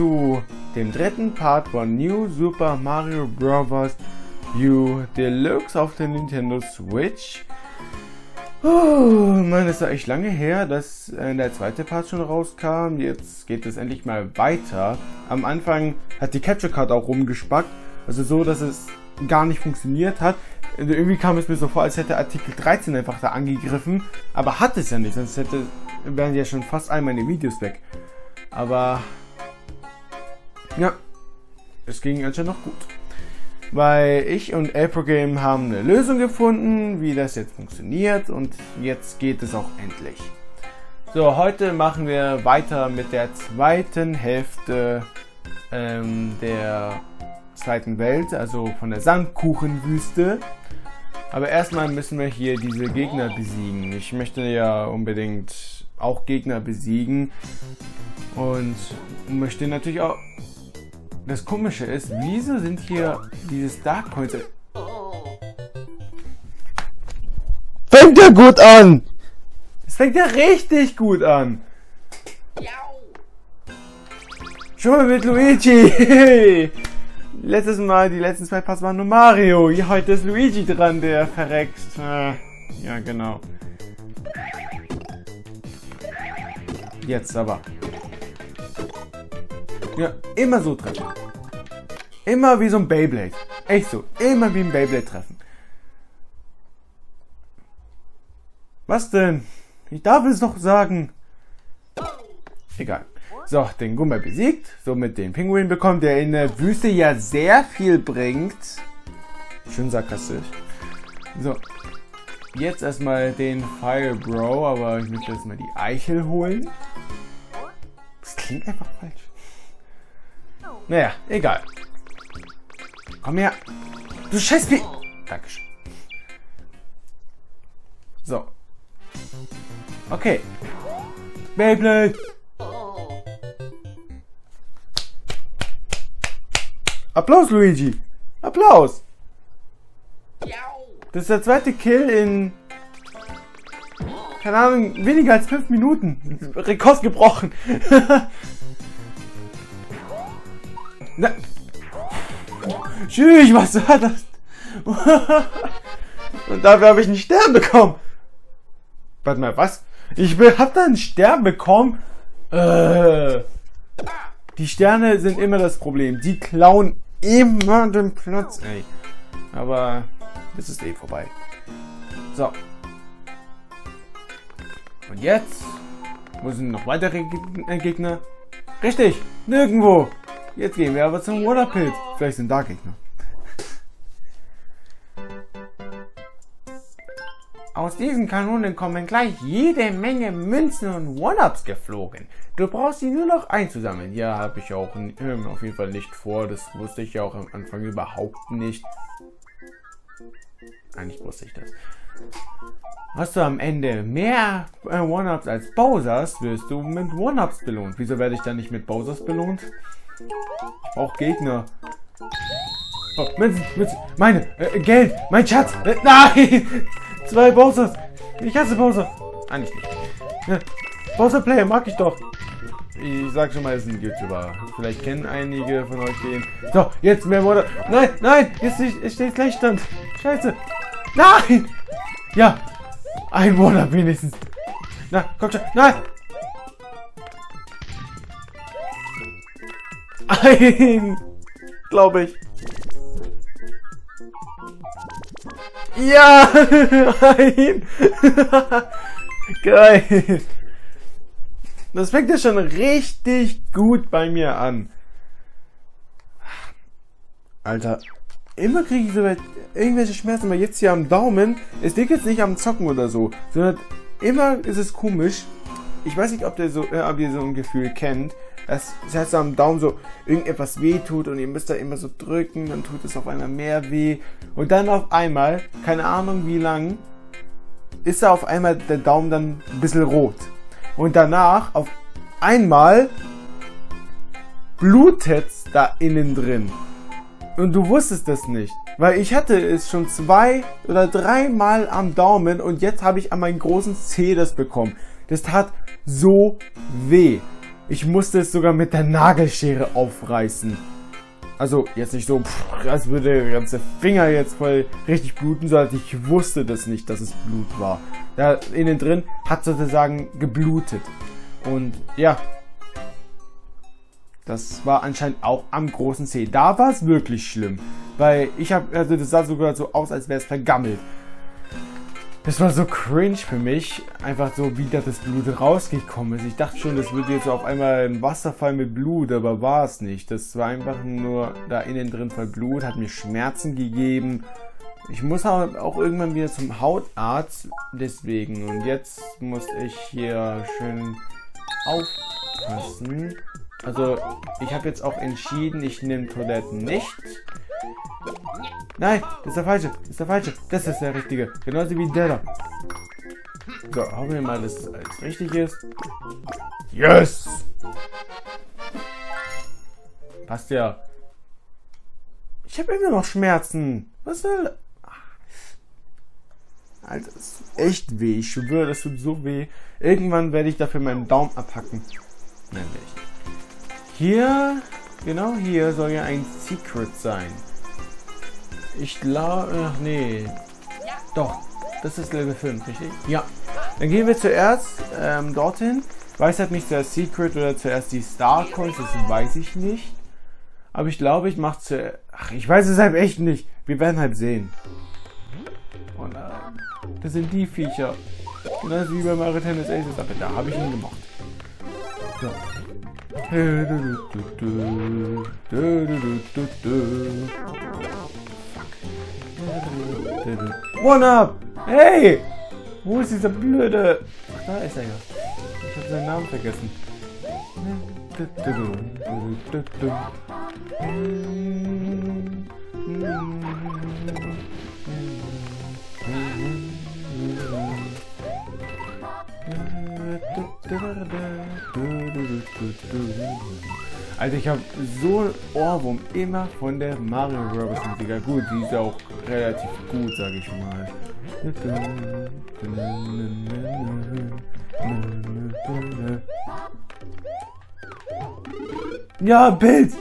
zu dem dritten Part von New Super Mario Bros. U Deluxe auf der Nintendo Switch. Oh, man, ist ja echt lange her, dass äh, der zweite Part schon rauskam. Jetzt geht es endlich mal weiter. Am Anfang hat die Capture Card auch rumgespackt. Also so, dass es gar nicht funktioniert hat. Also irgendwie kam es mir so vor, als hätte Artikel 13 einfach da angegriffen. Aber hat es ja nicht, sonst hätte, wären ja schon fast all meine Videos weg. Aber ja, es ging anscheinend noch gut. Weil ich und April Game haben eine Lösung gefunden, wie das jetzt funktioniert und jetzt geht es auch endlich. So, heute machen wir weiter mit der zweiten Hälfte ähm, der zweiten Welt, also von der Sandkuchenwüste. Aber erstmal müssen wir hier diese Gegner besiegen. Ich möchte ja unbedingt auch Gegner besiegen und möchte natürlich auch das Komische ist, wieso sind hier diese Dark Points... Fängt ja gut an! Es fängt ja richtig gut an! Schon mal mit Luigi! Letztes Mal, die letzten zwei Pass waren nur Mario. Ja, heute ist Luigi dran, der verreckt. Äh, ja, genau. Jetzt aber. Ja, immer so treffen. Immer wie so ein Beyblade. Echt so. Immer wie ein Beyblade treffen. Was denn? Ich darf es doch sagen. Egal. So, den Gumba besiegt. Somit den Pinguin bekommt, der in der Wüste ja sehr viel bringt. Schön sarkastisch. So. Jetzt erstmal den Fire Bro, aber ich möchte erstmal die Eichel holen. Das klingt einfach falsch. Naja, egal. Komm her. Du Scheißpi... Dankeschön. So. Okay. Beyblade. Applaus, Luigi. Applaus. Das ist der zweite Kill in... Keine Ahnung, weniger als fünf Minuten. Rekord gebrochen. Na. Tschüss, was war das? Und dafür habe ich einen Stern bekommen. Warte mal, was? Ich hab da einen Stern bekommen? Äh. Die Sterne sind immer das Problem. Die klauen immer den Platz, ey. Aber das ist eh vorbei. So. Und jetzt? Wo sind noch weitere Gegner? Richtig, nirgendwo. Jetzt gehen wir aber zum Waterpit. Vielleicht sind da Gegner. Aus diesen Kanonen kommen gleich jede Menge Münzen und One-Ups geflogen. Du brauchst sie nur noch einzusammeln. Ja, habe ich auch äh, auf jeden Fall nicht vor. Das wusste ich ja auch am Anfang überhaupt nicht. Eigentlich wusste ich das. Hast du am Ende mehr äh, One-Ups als Bowsers, wirst du mit One-Ups belohnt. Wieso werde ich dann nicht mit Bowsers belohnt? Ich brauche Gegner. Oh, Münzen, Münzen, meine, äh, Geld, mein Schatz. Äh, nein! Zwei Bowsers. Ich hasse Bowser. Eigentlich nicht. Ja. Bowser Player mag ich doch. Ich sag schon mal, es ist ein YouTuber. Vielleicht kennen einige von euch den. So, jetzt mehr Water. Nein, nein, jetzt, jetzt steht Gleichstand. Scheiße. Nein! Ja, ein Water wenigstens. Na, komm schon. Nein! Ein, glaube ich. Ja, ein. Geil. Das fängt ja schon richtig gut bei mir an. Alter, immer kriege ich so irgendwelche Schmerzen, aber jetzt hier am Daumen. Es liegt jetzt nicht am Zocken oder so, sondern immer ist es komisch. Ich weiß nicht, ob, der so, äh, ob ihr so ein Gefühl kennt, dass es heißt am Daumen so irgendetwas weh tut und ihr müsst da immer so drücken, dann tut es auf einmal mehr weh. Und dann auf einmal, keine Ahnung wie lang, ist da auf einmal der Daumen dann ein bisschen rot. Und danach auf einmal blutet's da innen drin. Und du wusstest das nicht. Weil ich hatte es schon zwei oder dreimal am Daumen und jetzt habe ich an meinen großen Zeh das bekommen. Das tat so weh. Ich musste es sogar mit der Nagelschere aufreißen. Also jetzt nicht so, pff, als würde der ganze Finger jetzt voll richtig bluten, sondern ich wusste das nicht, dass es Blut war. Da innen drin hat sozusagen geblutet. Und ja, das war anscheinend auch am großen Zeh. Da war es wirklich schlimm. Weil ich habe, also das sah sogar so aus, als wäre es vergammelt. Das war so cringe für mich, einfach so wie da das Blut rausgekommen ist. Ich dachte schon, das würde jetzt auf einmal ein Wasserfall mit Blut, aber war es nicht. Das war einfach nur da innen drin voll Blut, hat mir Schmerzen gegeben. Ich muss auch irgendwann wieder zum Hautarzt, deswegen. Und jetzt muss ich hier schön aufpassen. Also, ich habe jetzt auch entschieden, ich nehme Toiletten nicht. Nein, das ist der falsche. Das ist der falsche. Das ist der richtige. Genauso wie der da. So, hoffen wir mal, dass es alles richtig ist. Yes! Passt ja. Ich habe immer noch Schmerzen. Was soll... Alter, das tut echt weh. Ich schwöre, das tut so weh. Irgendwann werde ich dafür meinen Daumen abhacken. Nein, nicht. Hier, genau hier soll ja ein Secret sein. Ich glaube, ach nee. Doch, das ist Level 5, richtig? Ja. Dann gehen wir zuerst ähm, dorhin. Weiß halt nicht zuerst Secret oder zuerst die Star Coins, das weiß ich nicht. Aber ich glaube, ich mache zuerst. Ach, ich weiß es halt echt nicht. Wir werden halt sehen. Oh nein. Das sind die Viecher. Ist wie bei Mario Tennis Aces, aber da habe ich ihn gemacht. So. One up! Hey! Wo ist dieser blöde... Ach, da ist er ja. Ich habe seinen Namen vergessen. Also ich habe so Ohrwurm immer von der Mario Bros. Musik. Gut, die ist auch relativ gut, sage ich mal. Ja, Bild!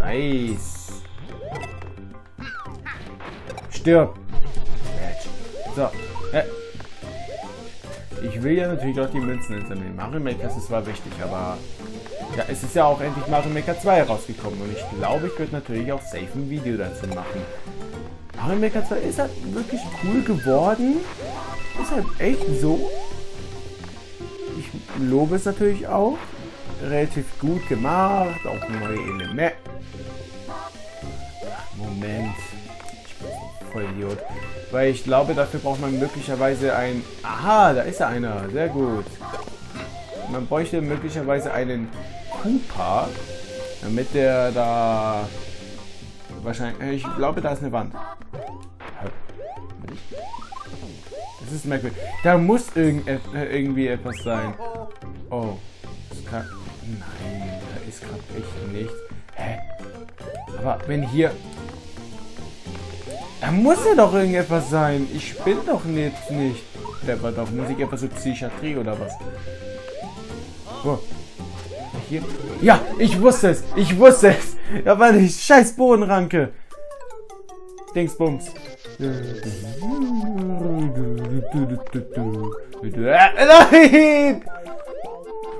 Nice. Stirb. So. Ich will ja natürlich auch die Münzen einsammeln. Mario Maker, das war wichtig, aber ja, es ist ja auch endlich Mario Maker 2 rausgekommen und ich glaube, ich würde natürlich auch safe ein Video dazu machen. Mario Maker 2 ist halt wirklich cool geworden. Ist halt echt so. Ich lobe es natürlich auch. Relativ gut gemacht, auch neue Elemente. Moment. Ich bin voll Idiot. Weil ich glaube, dafür braucht man möglicherweise ein... Aha, da ist ja einer. Sehr gut. Man bräuchte möglicherweise einen Koopa, damit der da wahrscheinlich. Äh, ich glaube, da ist eine Wand. Das ist merkwürdig. Da muss irgend, äh, irgendwie etwas sein. Oh. Kann. Nein, da ist gerade echt nichts. Hä? Aber wenn hier. Da muss ja doch irgendetwas sein. Ich bin doch nicht. nicht. Der war doch Musik etwas so Psychiatrie oder was? Oh hier? Ja, ich wusste es. Ich wusste es. Da war die scheiß Bodenranke. Dingsbums. Nein!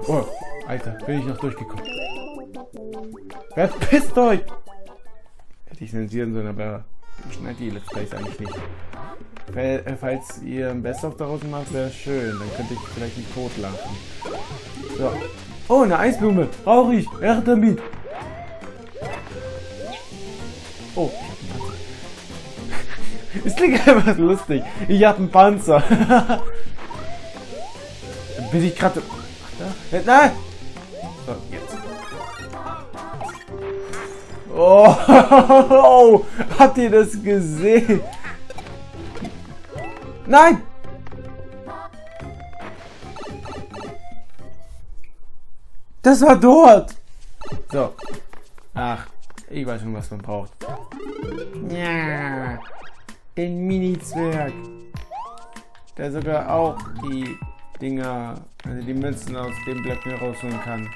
Oh, Alter, bin ich noch durchgekommen. Verpisst euch! Hätte ich zensieren sollen, aber ich schneide die Plays eigentlich nicht. Falls ihr ein Best-of daraus macht, wäre schön. Dann könnte ich vielleicht nicht totlachen. So, Oh, eine Eisblume. Brauche ich. Er damit. Oh. Es klingt einfach lustig. Ich habe einen Panzer. Bin ich gerade... Nein! Oh, habt ihr das gesehen? Nein! Das war dort! So. Ach, ich weiß schon, was man braucht. Ja, den Mini-Zwerg. Der sogar auch die Dinger, also die Münzen aus dem Blöcken rausholen kann.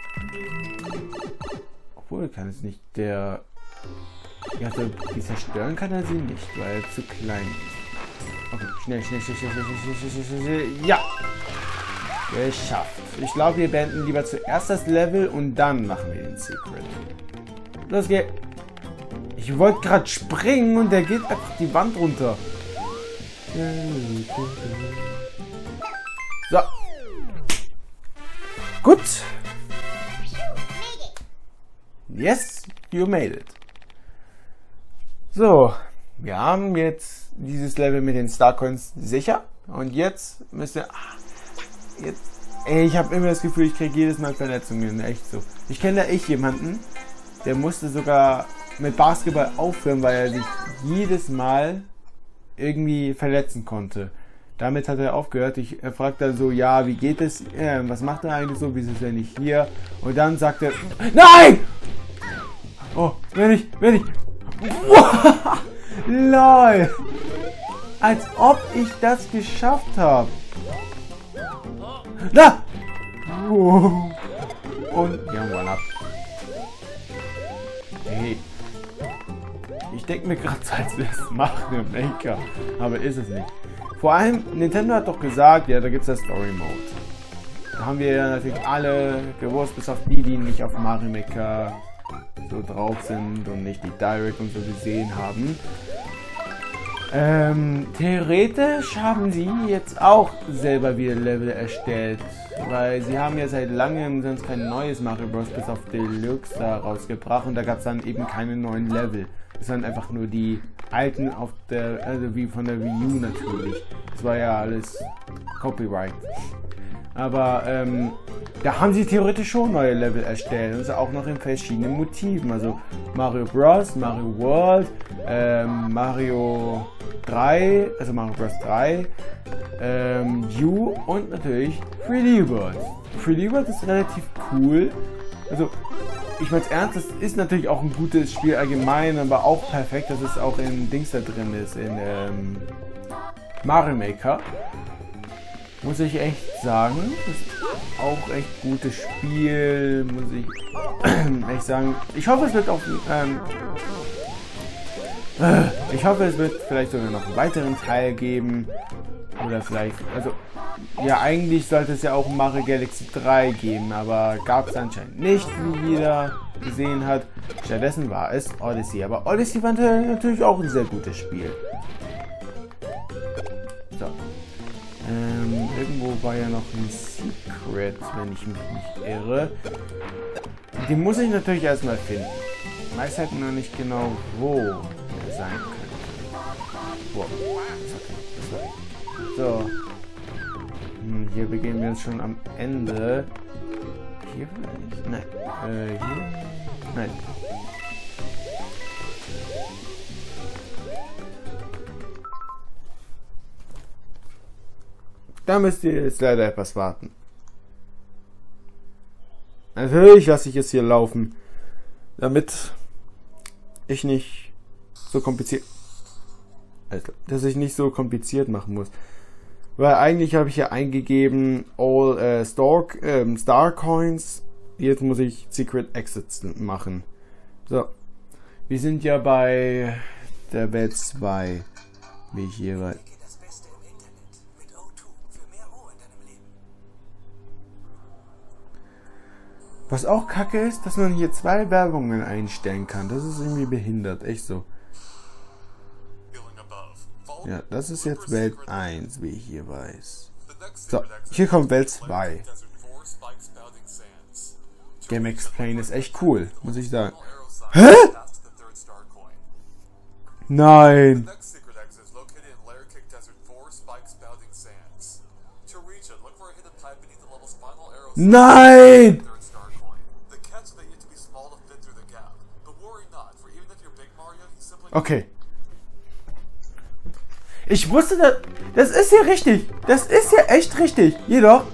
Obwohl kann es nicht. Der. Ja, also die zerstören kann er sie nicht, weil er zu klein ist. Okay, schnell, schnell, schnell, schnell, schnell, schnell, schnell, schnell, schnell. Ja! Geschafft. Ich glaube, wir beenden lieber zuerst das Level und dann machen wir den Secret. Los geht's. Ich wollte gerade springen und der geht einfach die Wand runter. So. Gut. Yes, you made it. So, wir haben jetzt dieses Level mit den Starcoins sicher. Und jetzt müsste... Ah, jetzt, ey, ich habe immer das Gefühl, ich kriege jedes Mal Verletzungen. Echt so. Ich kenne da echt jemanden, der musste sogar mit Basketball aufhören, weil er sich jedes Mal irgendwie verletzen konnte. Damit hat er aufgehört. Ich er fragt dann so, ja, wie geht es? Äh, was macht er eigentlich so? Wieso ist er nicht hier? Und dann sagt er, nein! Oh, wenn ich, wenn ich. LOL! Als ob ich das geschafft habe. Da! Und ja, One-Up. Hey. Ich denke mir gerade, als wäre es Mario Maker. Aber ist es nicht. Vor allem, Nintendo hat doch gesagt, ja, da gibt es ja Story Mode. Da haben wir ja natürlich alle gewusst, bis auf die, die nicht auf Mario Maker so drauf sind und nicht die Direct und so gesehen haben. Ähm, theoretisch haben sie jetzt auch selber wieder Level erstellt, weil sie haben ja seit langem sonst kein neues Mario Bros. bis auf Deluxe da rausgebracht und da gab es dann eben keine neuen Level. Es waren einfach nur die alten auf der, also wie von der Wii U natürlich. Das war ja alles Copyright. Aber ähm, da haben sie theoretisch schon neue Level erstellt. Und auch noch in verschiedenen Motiven. Also Mario Bros., Mario World, ähm, Mario 3, also Mario Bros. 3, ähm, U und natürlich 3D World. 3D World ist relativ cool. Also ich meine ernst, das ist natürlich auch ein gutes Spiel allgemein, aber auch perfekt, dass es auch in Dings da drin ist, in ähm, Mario Maker. Muss ich echt sagen. Das ist auch echt gutes Spiel, muss ich echt sagen. Ich hoffe, es wird auch... Ähm, äh, ich hoffe, es wird vielleicht sogar noch einen weiteren Teil geben. Oder vielleicht... Also, ja, eigentlich sollte es ja auch Mario Galaxy 3 geben, aber gab es anscheinend nicht, wie jeder gesehen hat. Stattdessen war es Odyssey. Aber Odyssey war natürlich auch ein sehr gutes Spiel. So. Ähm, irgendwo war ja noch ein Secret, wenn ich mich nicht irre. Den muss ich natürlich erstmal finden. Ich weiß halt nur nicht genau, wo er sein könnte. Wow. Das war echt. So. Hm, hier beginnen wir uns schon am Ende. Hier vielleicht? Nein. Äh, hier? Nein. Da müsst ihr jetzt leider etwas warten. Natürlich lasse ich es hier laufen, damit ich nicht so kompliziert, dass ich nicht so kompliziert machen muss. Weil eigentlich habe ich ja eingegeben All äh, Star, ähm, Star Coins. Jetzt muss ich Secret Exits machen. So. Wir sind ja bei der Welt 2. Wie ich hier war. Was auch kacke ist, dass man hier zwei Werbungen einstellen kann. Das ist irgendwie behindert, echt so. Ja, das ist jetzt Welt 1, wie ich hier weiß. So, hier kommt Welt 2. Game Explain ist echt cool, muss ich sagen. Hä? Nein. Nein! Okay. Ich wusste, das, das ist ja richtig. Das ist ja echt richtig. Jedoch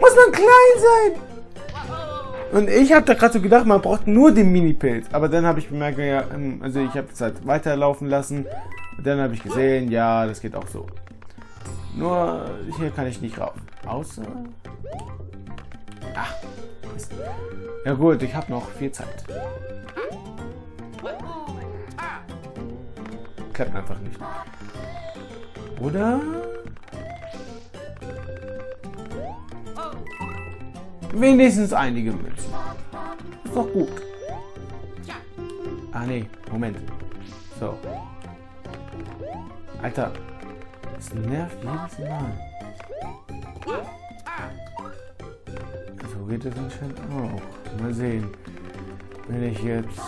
muss man klein sein. Und ich habe da gerade so gedacht, man braucht nur den Mini-Pilz. Aber dann habe ich bemerkt, ja, ähm, also ich habe es halt weiterlaufen lassen. Und dann habe ich gesehen, ja, das geht auch so. Nur hier kann ich nicht rauf. Außer... Ach. Ja gut, ich habe noch viel Zeit. Klappt einfach nicht. Oder? Wenigstens einige Münzen. Ist doch gut. Ah nee, Moment. So. Alter. Das nervt jedes Mal. So geht es anscheinend auch. Mal sehen. Wenn ich jetzt...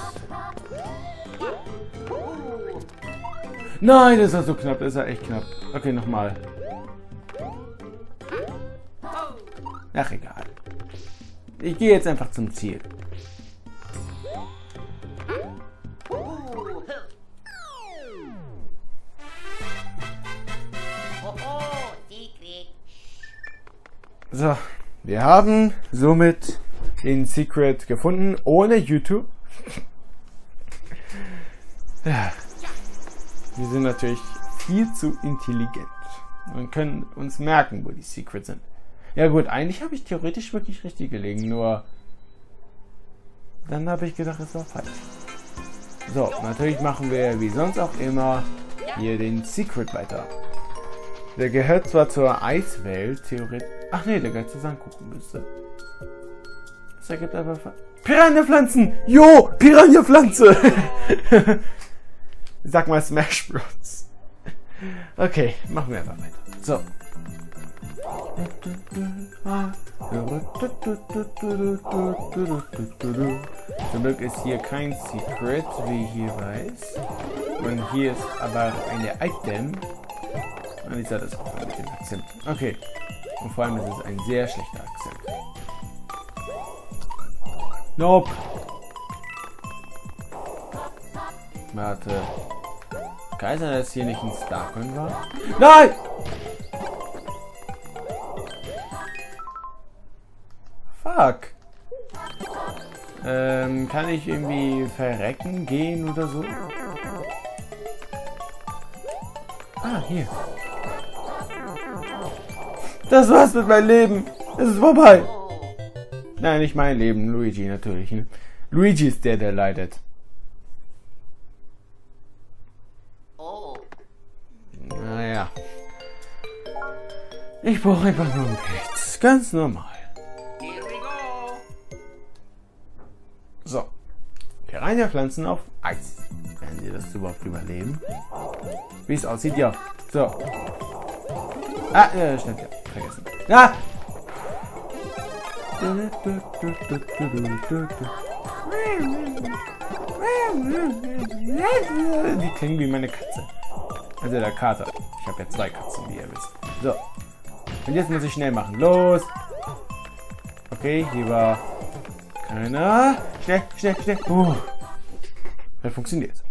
Nein, das war so knapp. Das war echt knapp. Okay, nochmal. Ach, egal. Ich gehe jetzt einfach zum Ziel. So, wir haben somit den Secret gefunden, ohne YouTube. Wir sind natürlich viel zu intelligent und können uns merken, wo die Secrets sind. Ja gut, eigentlich habe ich theoretisch wirklich richtig gelegen, nur dann habe ich gedacht, es war falsch. So, natürlich machen wir wie sonst auch immer hier den Secret weiter. Der gehört zwar zur Eiswelt, theoretisch. Ach nee, der gehört zur Sandkuchenbüste. Das ergibt aber. Piranha-Pflanzen! Jo! Piranha-Pflanze! Sag mal Smash Bros. Okay, machen wir einfach weiter. So. Zum Glück ist hier kein Secret, wie ich hier weiß. Und hier ist aber eine Item. Und ich sage das auch mit dem Akzent. Okay. Und vor allem ist es ein sehr schlechter Akzent. Nope. Warte. Kaiser, dass hier nicht ein Starcoin war? Nein! Fuck. Ähm, kann ich irgendwie verrecken gehen oder so? Ah, hier. Das war's mit meinem Leben. Es ist vorbei. Nein, nicht mein Leben. Luigi natürlich. Luigi ist der, der leidet. Ich brauche einfach nur ein Geld. Ganz normal. So. Piranha-Pflanzen auf Eis. Werden sie das überhaupt überleben? Wie es aussieht, ja. So. Ah, ja, schnell, ja. Vergessen. Ah! Die klingen wie meine Katze. Also der Kater. Ich habe ja zwei Katzen, wie ihr wisst. So. Und jetzt muss ich schnell machen. Los! Okay, hier war keiner. Schnell, schnell, schnell. Uh. Das funktioniert.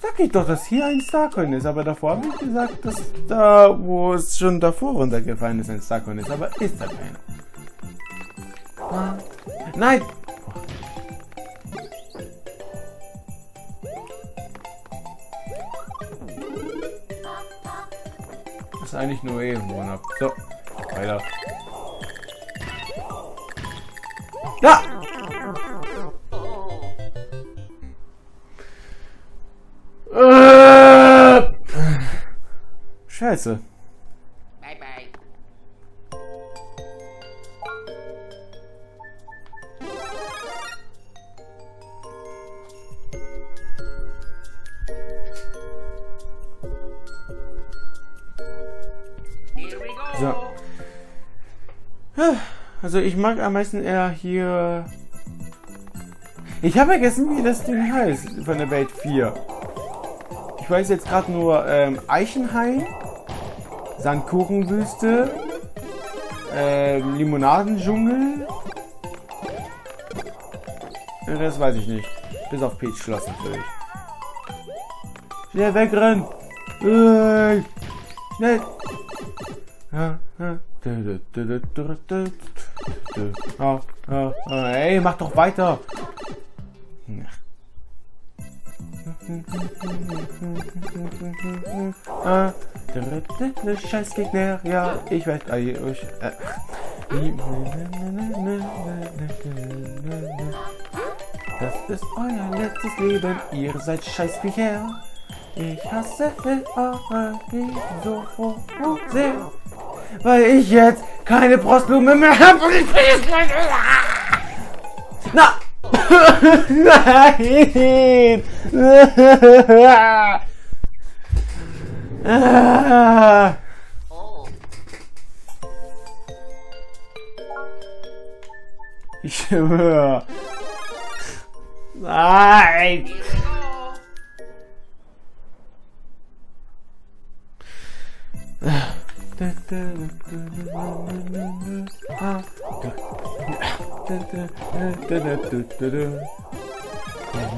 Sag ich doch, dass hier ein Starcoin ist, aber davor habe ich gesagt, dass da, wo es schon davor runtergefallen ist, ein Starcoin ist, aber ist da keiner. Nein! Eigentlich nur irgendwo ab. So, weiter. Ja! Äh! Scheiße. Also ich mag am meisten eher hier... Ich habe vergessen, wie das Ding heißt von der Welt 4. Ich weiß jetzt gerade nur ähm, Eichenhain, Sandkuchenwüste, ähm, Limonadendschungel. Das weiß ich nicht. Bis auf Peach Schloss natürlich. Schnell wegrennen! Äh, schnell! Oh, ey, mach doch weiter! Dritte Scheißgegner, ja, ich äh, ich, äh, das ist euer letztes Leben, ihr seid Scheißviecher. Ich hasse eure so sehr, weil ich jetzt keine Brustblume mehr habe und ich bin jetzt gleich... Na! Nein! Ich schwöre. Nein! Da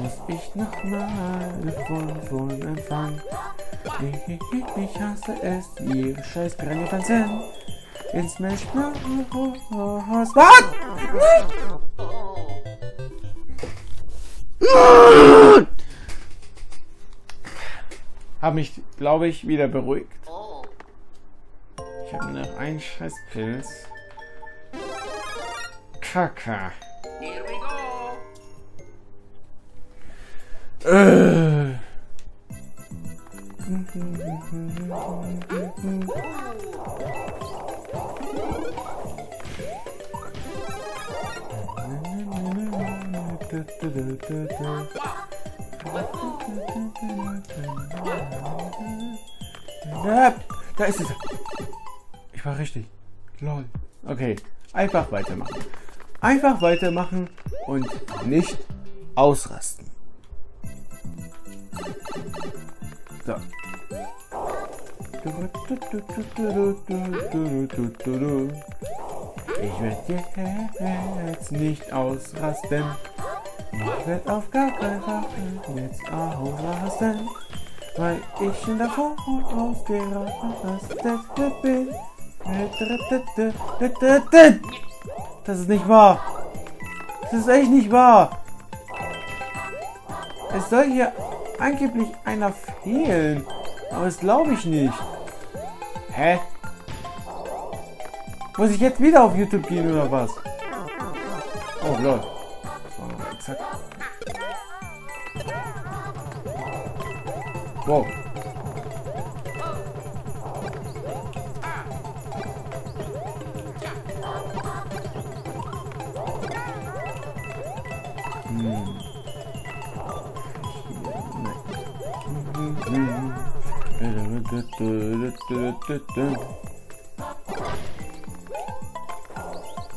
muss ich nochmal von vorn empfangen. Ich hasse es, ihre scheiß Granny-Fernsehen. In Smash Bros. Was? Hab mich, glaube ich, wieder beruhigt. Ich habe noch einen scheiß Pilz. Kaka. Äh. Ja, da ist es. War richtig. Lol. Okay, einfach weitermachen. Einfach weitermachen und nicht ausrasten. So. Ich werde jetzt nicht ausrasten. Ich werde auf gar keinen Fall jetzt ausrasten. Weil ich schon davor ausgerastet bin. Das ist nicht wahr. Das ist echt nicht wahr. Es soll hier angeblich einer fehlen. Aber das glaube ich nicht. Hä? Muss ich jetzt wieder auf YouTube gehen oder was? Oh lol. Das war. Wow. Hm.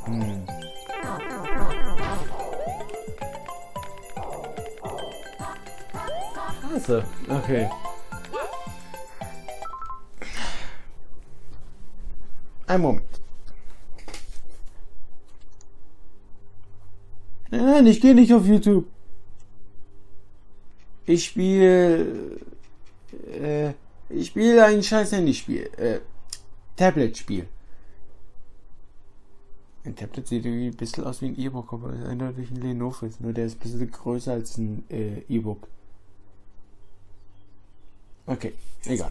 Hm. Scheiße. Okay. Ein Moment. Nein, ich gehe nicht auf YouTube. Ich spiele. Äh, ich spiele ein scheiß Handyspiel. Äh, Tablet-Spiel. Ein Tablet sieht irgendwie ein bisschen aus wie ein E-Book, aber das ist eindeutig ein Lenovo ist. Nur der ist ein bisschen größer als ein äh, E-Book. Okay, egal.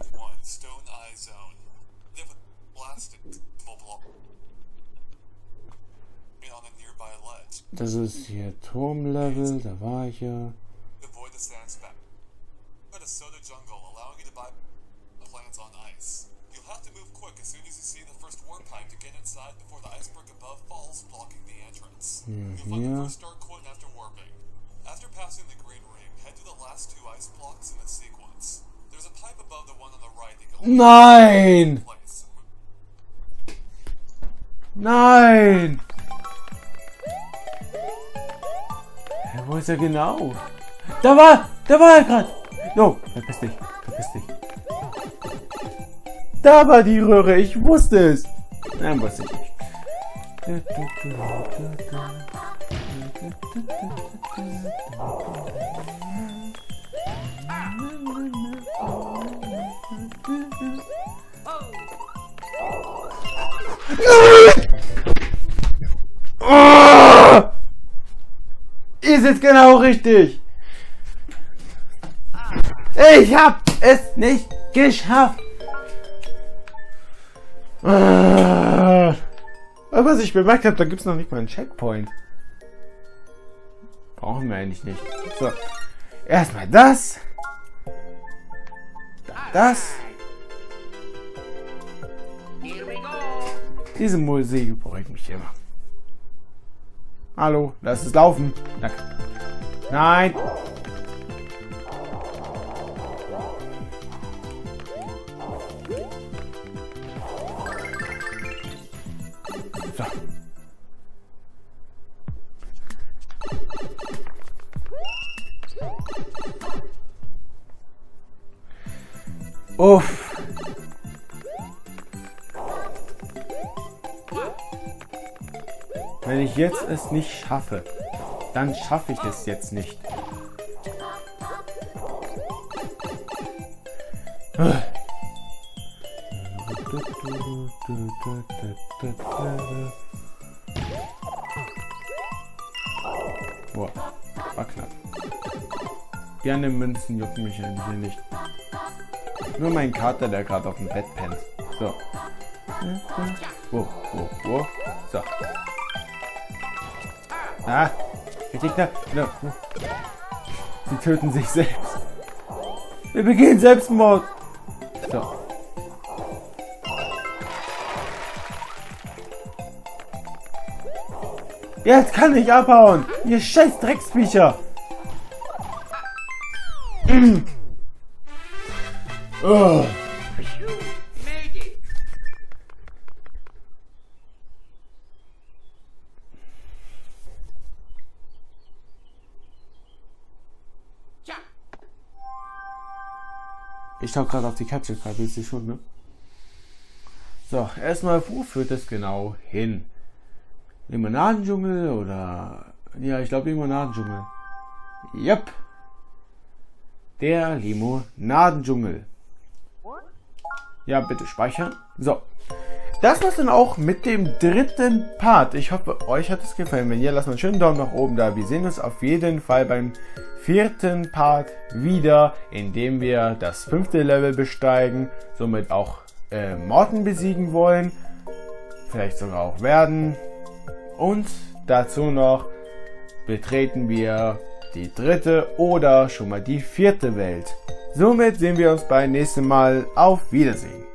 Das ist hier Turmlevel, da war ich ja. Hier, hier. After passing ist er genau? Da war, da war er gerade. No, verpiss dich, verpiss dich. Da war die Röhre, ich wusste es. Nein, wusste ich nicht. Oh! Sitzt genau richtig. Ich hab es nicht geschafft. Aber was ich bemerkt habe, da gibt es noch nicht mal einen Checkpoint. Brauchen wir eigentlich nicht. So. Erstmal das. Das. Diese Musik beruhigt mich immer. Hallo, lass es laufen. Danke. Nein. Jetzt es nicht schaffe, dann schaffe ich es jetzt nicht. Boah, war knapp. Gerne Münzen jucken mich eigentlich nicht. Nur mein Kater, der gerade auf dem Bett pennt. So. Ah, richtig da. No. Sie töten sich selbst. Wir begehen Selbstmord. So. Jetzt kann ich abhauen. Ihr scheiß Drecksbücher. oh. Ich schau gerade auf die Capture-Karte, wisst ihr schon, ne? So, erstmal, wo führt es genau hin? Limonadendschungel oder... Ja, ich glaube Limonadendschungel. Yep. Der Limonadendschungel. Ja, bitte speichern. So. Das war's dann auch mit dem dritten Part. Ich hoffe, euch hat es gefallen. Wenn ja, lasst mal einen schönen Daumen nach oben da. Wir sehen uns auf jeden Fall beim vierten Part wieder, indem wir das fünfte Level besteigen, somit auch äh, Morten besiegen wollen, vielleicht sogar auch werden. Und dazu noch betreten wir die dritte oder schon mal die vierte Welt. Somit sehen wir uns beim nächsten Mal. Auf Wiedersehen.